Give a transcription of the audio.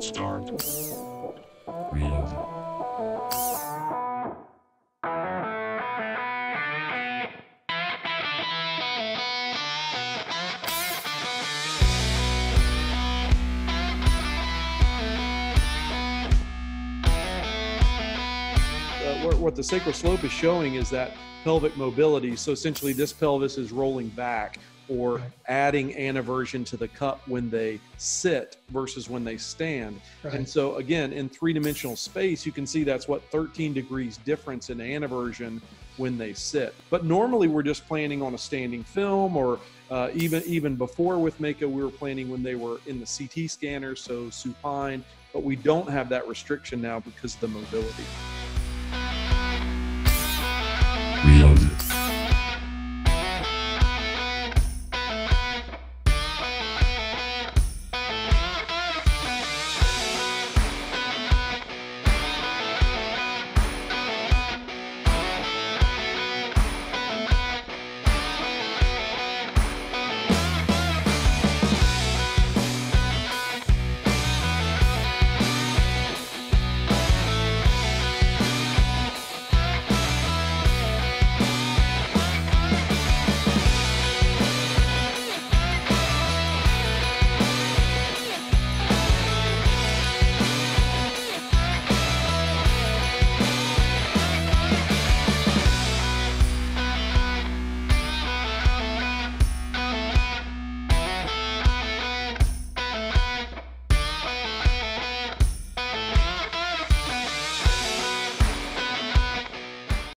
Start. Uh, what the sacral slope is showing is that pelvic mobility. So essentially, this pelvis is rolling back or Right. adding anteversion to the cup when they sit versus when they stand. And so, again, in three dimensional space, you can see that's what 13 degrees difference in anteversion when they sit. But normally, we're just planning on a standing film, or uh, even even before with Mako, we were planning when they were in the CT scanner, so supine. But we don't have that restriction now because of the mobility.